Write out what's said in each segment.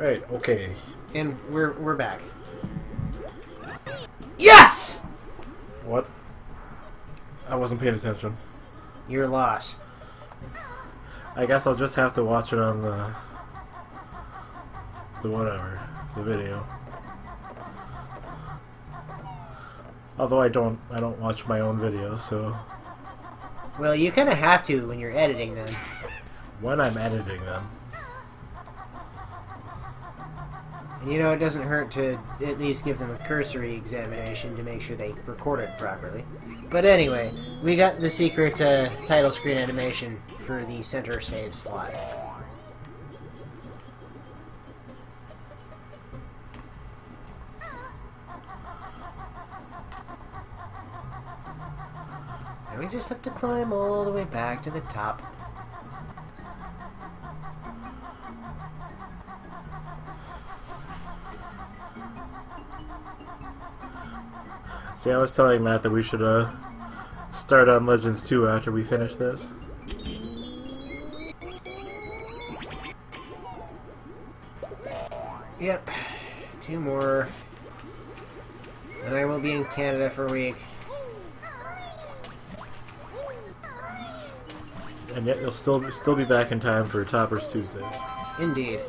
Right, okay. And we're we're back. Yes! What? I wasn't paying attention. Your loss. I guess I'll just have to watch it on the the whatever, the video. Although I don't I don't watch my own videos, so Well, you kind of have to when you're editing them. when I'm editing them. And you know, it doesn't hurt to at least give them a cursory examination to make sure they recorded properly. But anyway, we got the secret uh, title screen animation for the center save slot. And we just have to climb all the way back to the top. See, I was telling Matt that we should uh start on Legends 2 after we finish this. Yep. Two more. And I will be in Canada for a week. And yet you'll still still be back in time for Toppers Tuesdays. Indeed.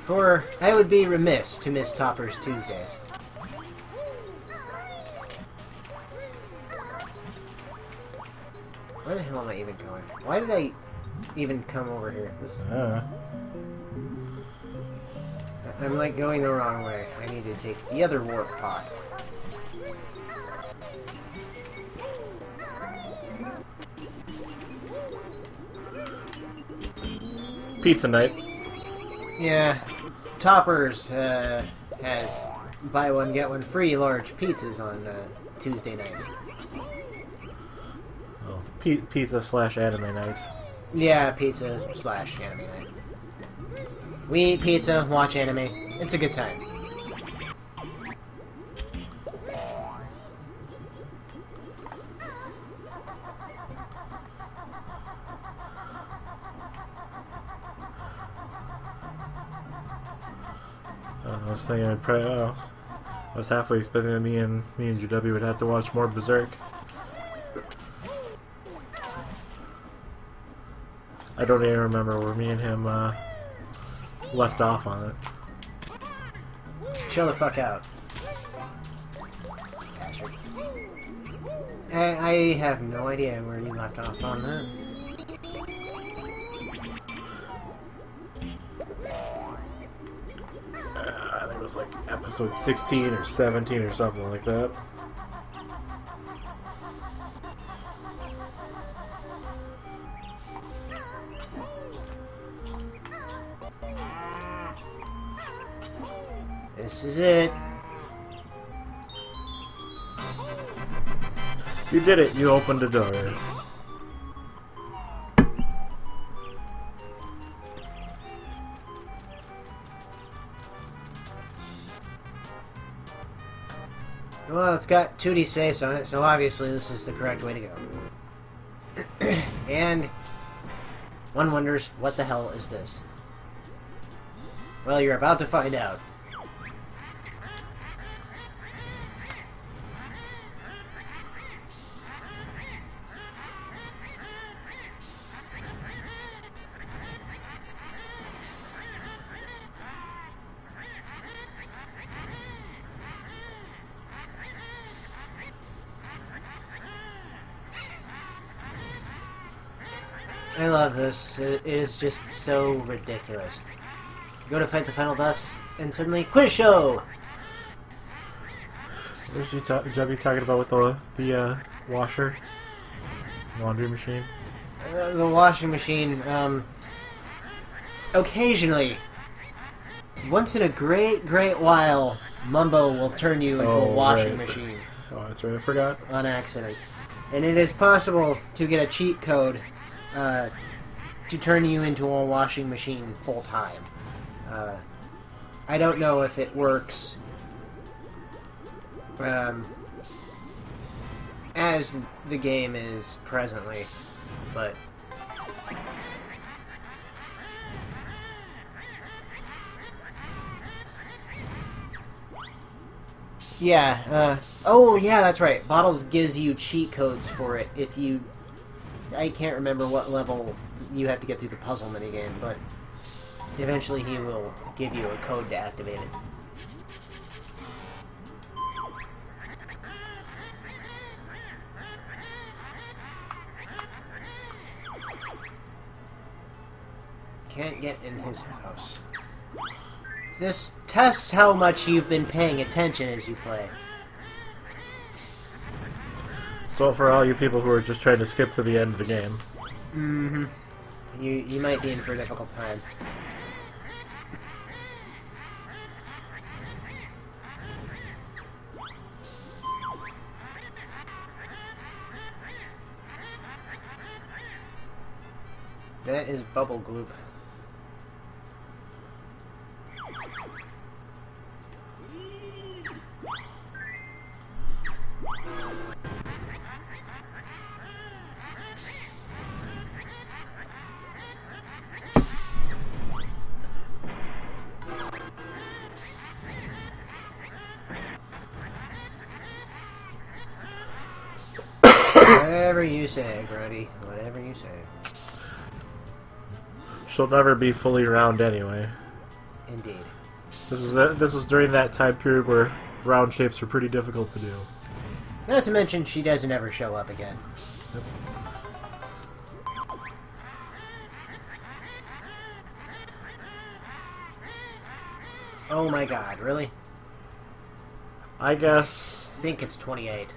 For I would be remiss to miss Toppers Tuesdays. Where the hell am I even going? Why did I even come over here? This Uh, I'm like going the wrong way. I need to take the other warp pod. pizza night. Yeah, Toppers uh, has buy one get one free large pizzas on uh, Tuesday nights. Pi- pizza slash anime night. Yeah, pizza slash anime night. We eat pizza, watch anime. It's a good time. Uh, I was thinking I'd probably. Oh, I was halfway expecting that me and me and GW would have to watch more Berserk. I don't even remember where me and him uh, left off on it. Chill the fuck out. Bastard. I, I have no idea where you left off on that. Uh, I think it was like episode 16 or 17 or something like that. Did it. You opened the door. Well, it's got 2D space on it, so obviously this is the correct way to go. and one wonders, what the hell is this? Well, you're about to find out. This. Is just so ridiculous. Go to fight the final boss, and suddenly, quiz show! What was ta- Jebby talking about with the the uh, washer, laundry machine? Uh, the washing machine, um, occasionally, once in a great, great while, Mumbo will turn you into a Oh, washing right. machine Oh, that's right. I forgot. on accident. And it is possible to get a cheat code uh, to turn you into a washing machine full time. Uh, I don't know if it works um, as the game is presently, but. Yeah, uh, oh yeah, that's right. Bottles gives you cheat codes for it if you I can't remember what level you have to get through the puzzle minigame, but eventually he will give you a code to activate it. Can't get in his house. This tests how much you've been paying attention as you play. So for all you people who are just trying to skip to the end of the game, Mm-hmm. You you might be in for a difficult time. That is bubble gloop. Whatever you say, Grody. Whatever you say. she'll never be fully round anyway. Indeed. This was this was during that time period where round shapes were pretty difficult to do. Not to mention, she doesn't ever show up again. Oh my god, really? I guess I think it's 28.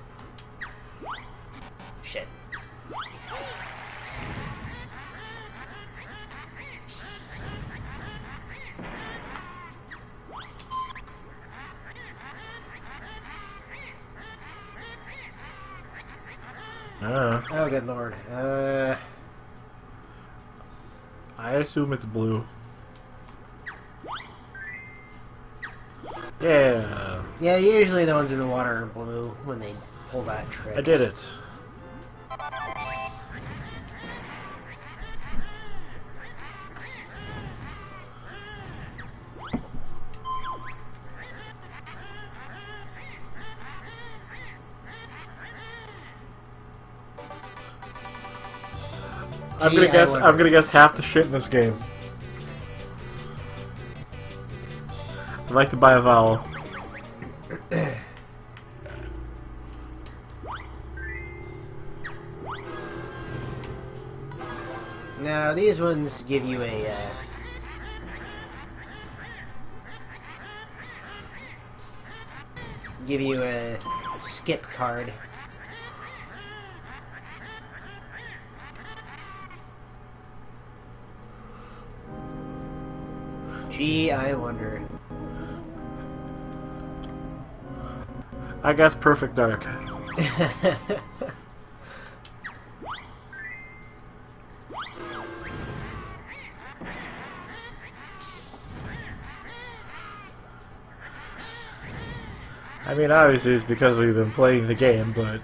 Uh, Oh, good lord. Uh, I assume it's blue. Yeah, yeah, usually the ones in the water are blue when they pull that trick. I did it. I'm gonna guess. I'm gonna guess half the shit in this game. I'd like to buy a vowel. Now, these ones give you a, uh... Give you a skip card. Gee, I wonder. I guess perfect dark. I mean, obviously it's because we've been playing the game, but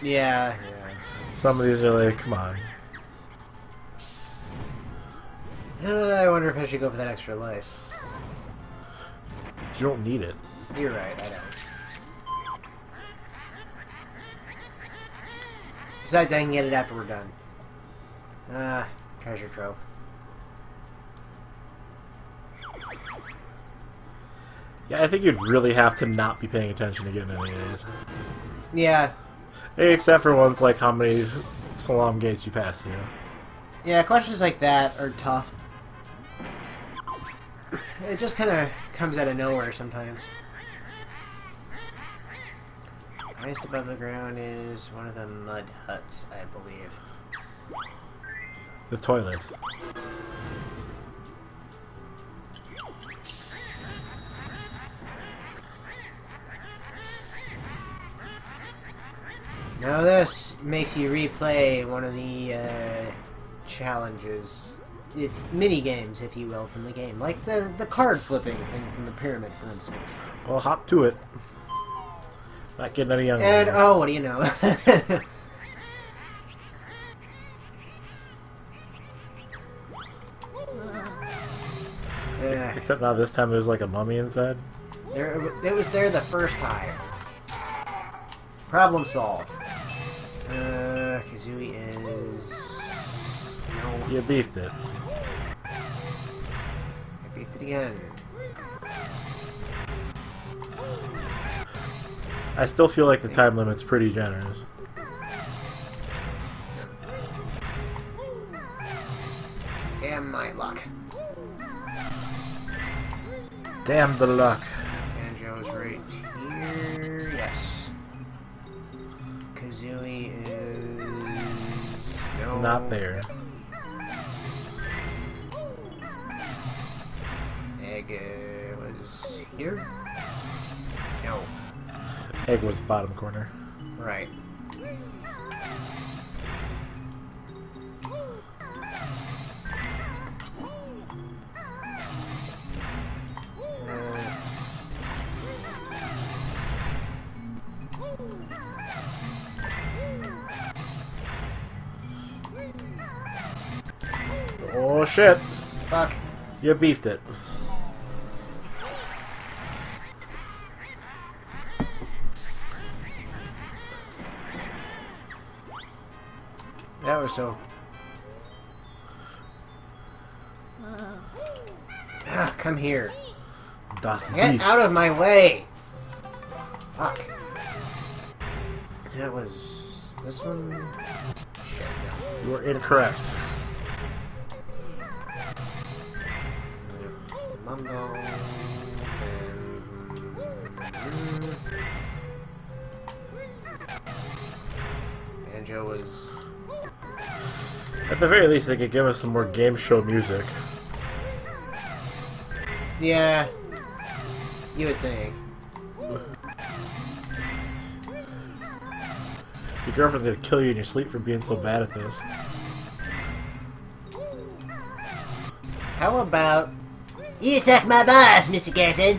yeah, yeah. some of these are like, come on. I wonder if I should go for that extra life. You don't need it. You're right, I don't. Besides, I can get it after we're done. Ah, treasure trove. Yeah, I think you'd really have to not be paying attention to getting any of these. Yeah, Except for ones like how many slalom gates you passed through. yeah, questions like that are tough. It just kind of comes out of nowhere sometimes. Highest above the ground is one of the mud huts, I believe. The toilet. Now this makes you replay one of the uh, challenges, if mini games, if you will, from the game, like the the card flipping thing from the pyramid, for instance. Well, hop to it. Not getting any younger. And oh, what do you know? Yeah. Except now this time there's like a mummy inside. There, it was there the first time. Problem solved. Uh, Kazooie is... No, You beefed it. I beefed it again. I still feel like the time limit's pretty generous. Damn my luck. Damn the luck. Banjo's right here. Yes. Kazooie is... No. Not there. Egg uh, was here? No. Egg was bottom corner. Right. Oh shit! fuck. You beefed it. So. Ah, come here. Das Get beef. out of my way! Fuck. That was. This one? Shit, no. You are incorrect. Mumbo. Banjo was. At the very least, they could give us some more game show music. Yeah. You would think. Your girlfriend's gonna kill you in your sleep for being so bad at this. How about. You suck my balls, Mr. Garrison!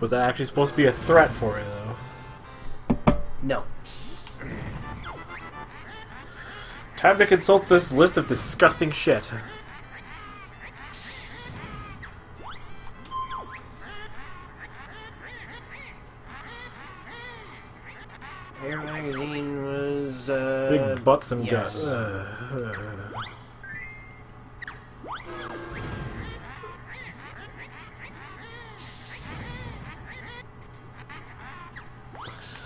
Was that actually supposed to be a threat for you, though? No. Time to consult this list of disgusting shit. Air magazine was. Uh, Big butts and yes. guts. Ugh.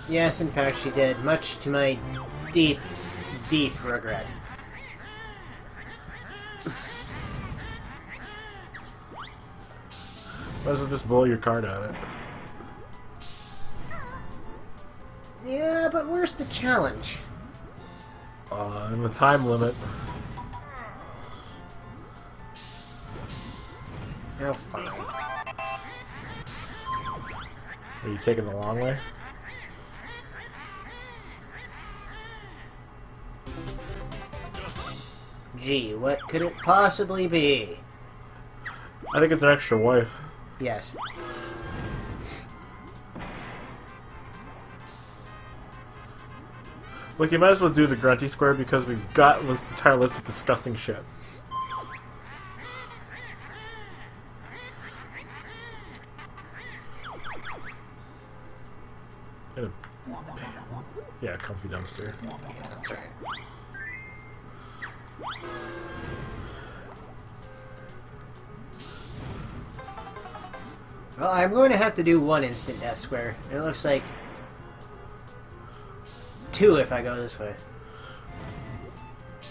Yes, in fact, she did, much to my deep, deep regret. Might as well just blow your card on it. Yeah, but where's the challenge? Uh, and the time limit. Oh, fine. Are you taking the long way? Gee, what could it possibly be? I think it's an extra wife. Yes. Look, you might as well do the grunty square because we've got this entire list of disgusting shit. Yeah, comfy dumpster. Yeah, that's right. Well, I'm going to have to do one instant death square. It looks like two if I go this way.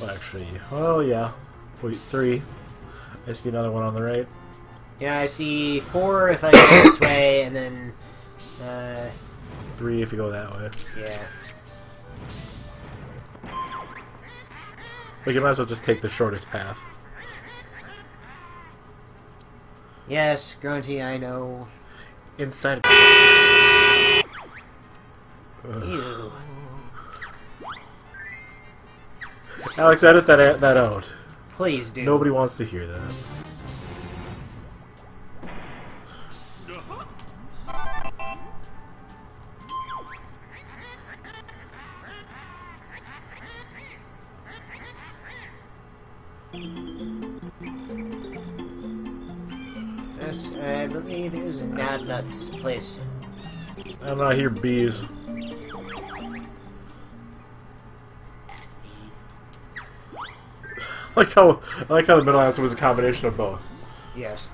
Well, actually, oh yeah. Wait, three. I see another one on the right. Yeah, I see four if I go this way, and then, uh, Three if you go that way. yeah. Like, you might as well just take the shortest path. Yes, Grunty, I know. Inside. Ew. Alex, edit that that out. Please do. Nobody wants to hear that. Bees. Like how I like how the middle answer was a combination of both. Yes.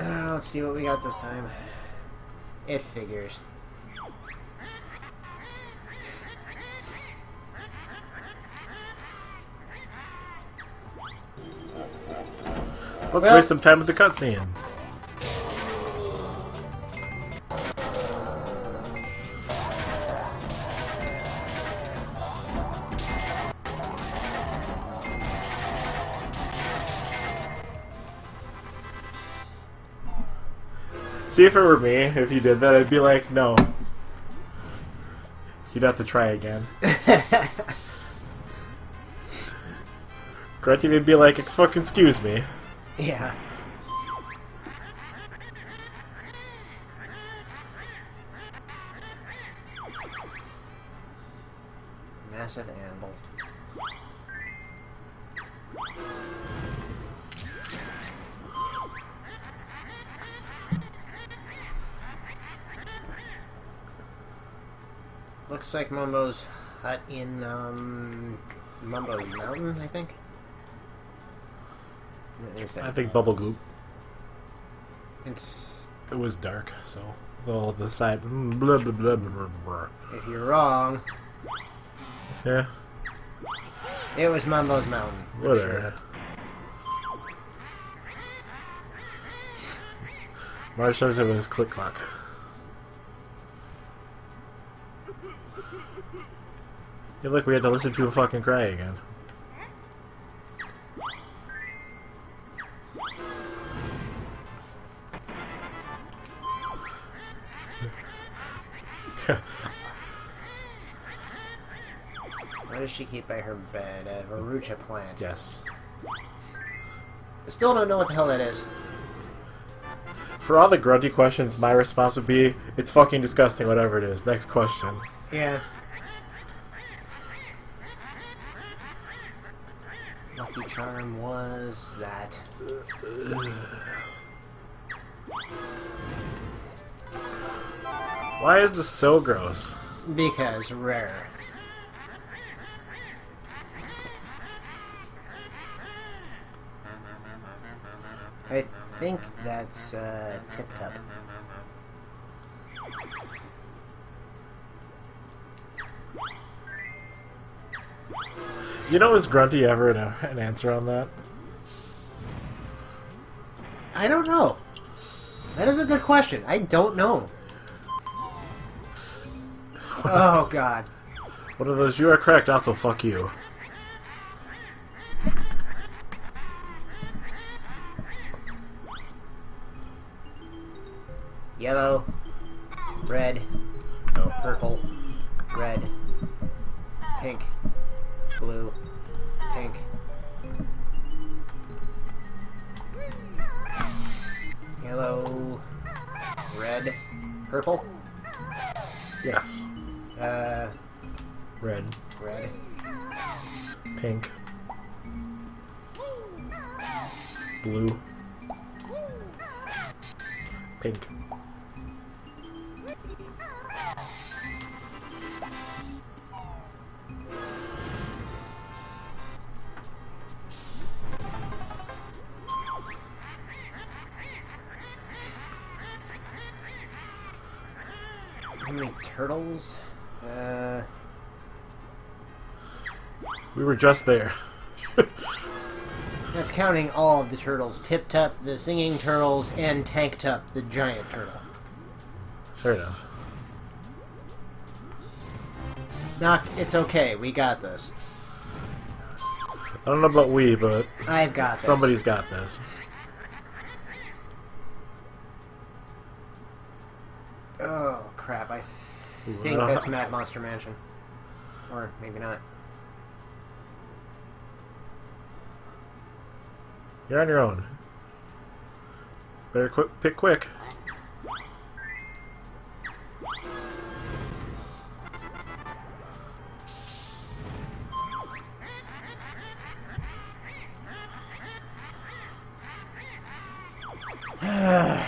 Uh, let's see what we got this time. It figures. Let's Well- waste some time with the cutscene. See if it were me, if you did that, I'd be like, no. You'd have to try again. Grunty would be like, fucking excuse me. yeah. Looks like Mumbo's hut in um, Mumbo's mountain, I think. I think Bubble Gloop. It's It was dark, so the the side. Blah, blah, blah, blah, blah, if you're wrong, Yeah, it was Mumbo's mountain. whatever. sure. Marsh says it was click clock. Hey, look, we had to listen to him fucking cry again. What does she keep by her bed? Uh, a Veruca plant. yes. I still don't know what the hell that is. For all the grunty questions, my response would be, "It's fucking disgusting, whatever it is." Next question. Yeah. Lucky Charm was that. Why is this so gross? Because rare. I think that's uh, Tip Top. You know, is grunty ever an, an answer on that? I don't know. That is a good question. I don't know. oh God. One of those. You are correct. Also, fuck you. Yellow, red, no, purple, red, pink, blue, pink. Yellow, red, purple, Yes. uh, Red, red, pink, blue, pink. How many turtles? Uh, We were just there. that's counting all of the turtles. Tip Tup, the singing turtles, and Tank Tup, the giant turtle. Fair enough. Knock, it's okay. We got this. I don't know about we, but I've got this. somebody's got this. Oh crap! I Ooh, think that's Mad Monster Mansion, or maybe not. You're on your own. Better quick, pick quick.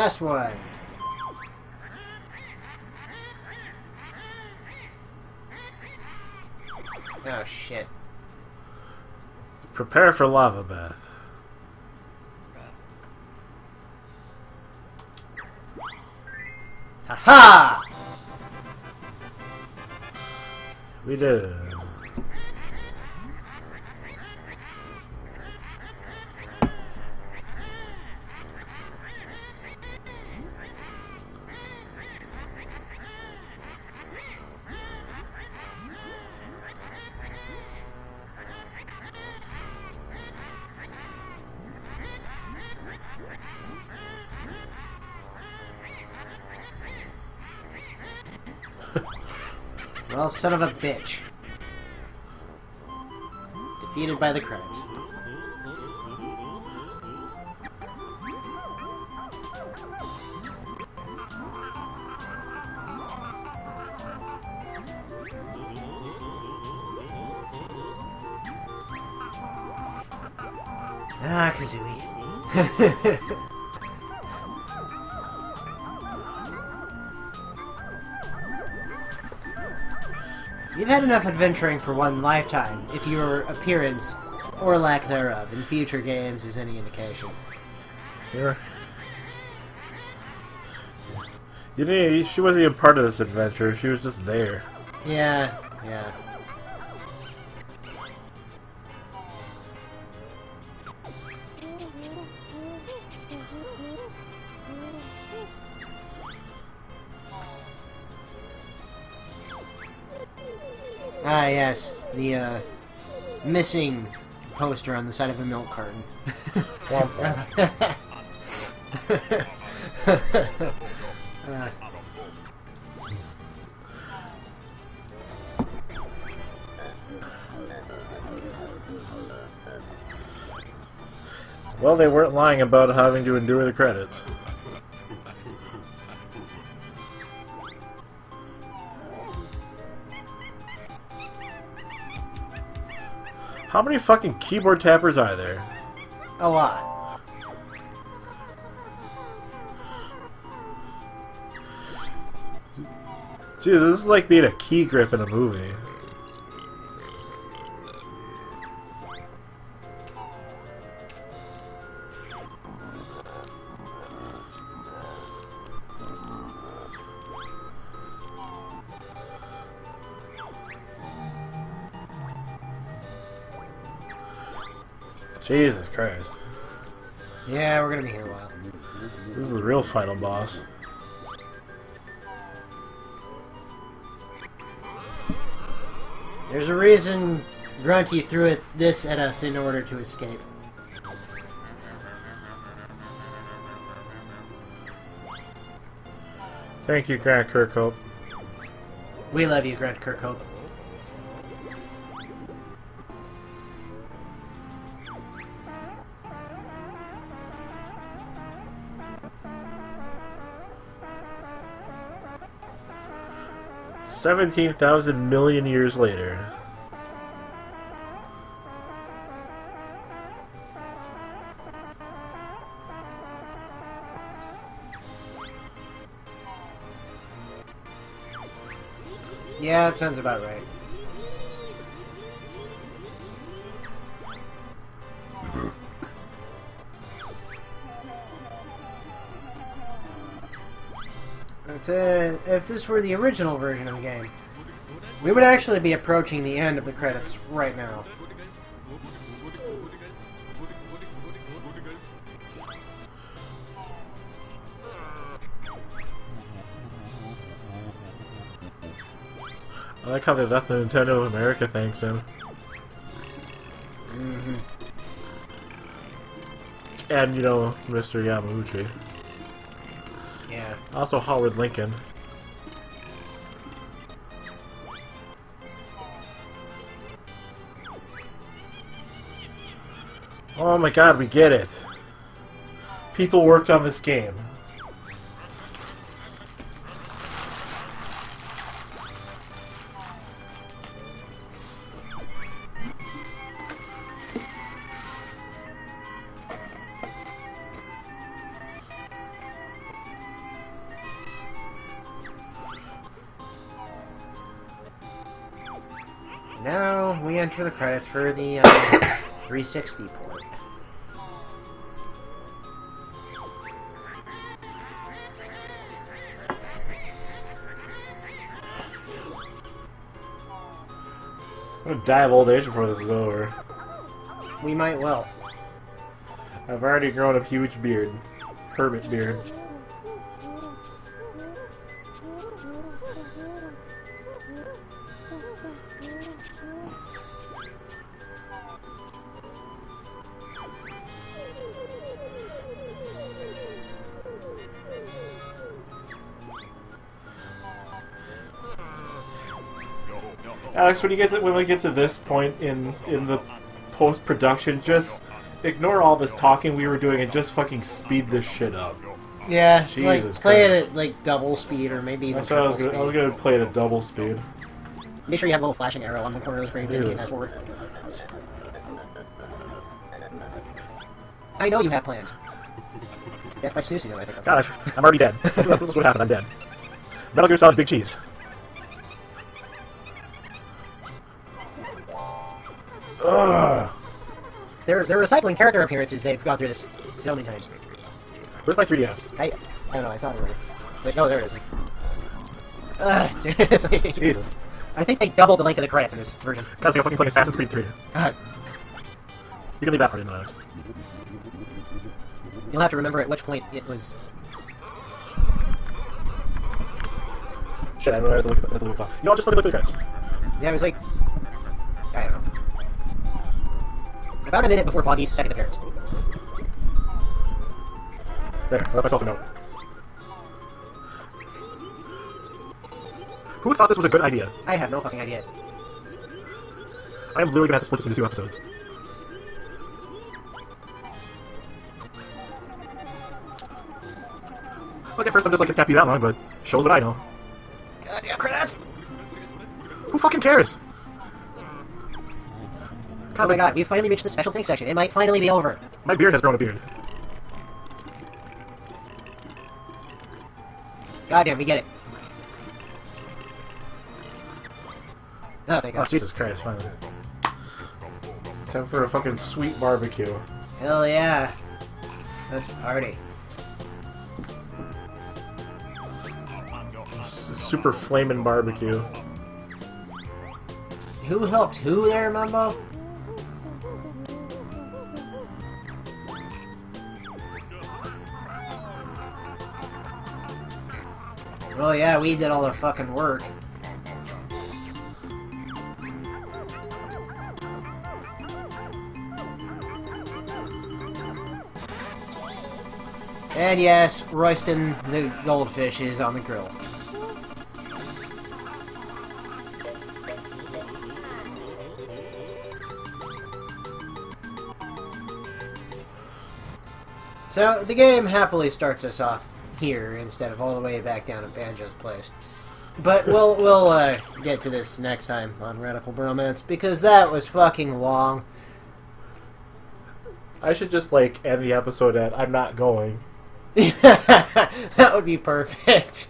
Last one. Oh shit. Prepare for lava bath. Ha ha! We did it. Well, son of a bitch. Defeated by the credits. Enough adventuring for one lifetime, if your appearance, or lack thereof, in future games is any indication. You're... You didn't, she wasn't even part of this adventure. She was just there. Yeah, yeah. Ah, yes. The, uh, missing poster on the side of a milk carton. Well, they weren't lying about having to endure the credits. How many fucking keyboard tappers are there? a lot. Dude, this is like being a key grip in a movie. Jesus Christ. Yeah, we're gonna be here a while. This is the real final boss. There's a reason Grunty threw it, this at us in order to escape. Thank you, Grant Kirkhope. We love you, Grant Kirkhope. Seventeen thousand million years later. Yeah, that sounds about right. The, if this were the original version of the game, we would actually be approaching the end of the credits right now. I like how they left the Nintendo of America thanks him. Mm-hmm. And, you know, Mr. Yamauchi. Also Howard Lincoln. Oh my god, we get it. People worked on this game. For the uh, 360 port. I'm gonna die of old age before this is over. We might well. I've already grown a huge beard. Hermit beard. Alex, when you get to, when we get to this point in in the post production, just ignore all this talking we were doing and just fucking speed this shit up. Yeah, Jesus like play Christ. it at like double speed or maybe even That's what I was triple gonna. I was gonna play it at double speed. Make sure you have a little flashing arrow on the corner of the screen to indicate Yes. fast forward. I know you have plans. Death by snoozing, I think that's God, I, I'm already dead. that's, that's what happened. I'm dead. Metal Gear Solid Big Cheese. Ugh. They're, they're recycling character appearances. They've gone through this so many times. Where's my 3DS? I, I don't know. I saw it already. Like, oh, there it is. Ugh, seriously. Jesus. I think they doubled the length of the credits in this version. Like I'm fucking playing Assassin's Creed 3. You God, can leave that part in, Alex. you'll have to remember at which point it was. Shit, I have to look at the, I look at the clock. You know, I'll just look at the credits. Yeah, it was like. I don't know. About a minute before Poggy's second appearance. There, I left myself a note. Who thought this was a good idea? I have no fucking idea. I am literally gonna have to split this into two episodes. Look, at first I'm just like, this can't be that long, but shows what I know. Goddamn credits! Who fucking cares? Oh my god, we finally reached the special things section. It might finally be over. My beard has grown a beard. Goddamn, we get it. Oh, thank Oh, God. Jesus Christ, finally. Time for a fucking sweet barbecue. Hell yeah. Let's party. S- super flamin' barbecue. Who helped who there, Mumbo? Oh yeah, we did all the fucking work. And yes, Royston the goldfish is on the grill. So the game happily starts us off here instead of all the way back down at Banjo's place. But we'll we'll uh, get to this next time on Radical Bromance because that was fucking long. I should just, like, end the episode at I'm not going. that would be perfect.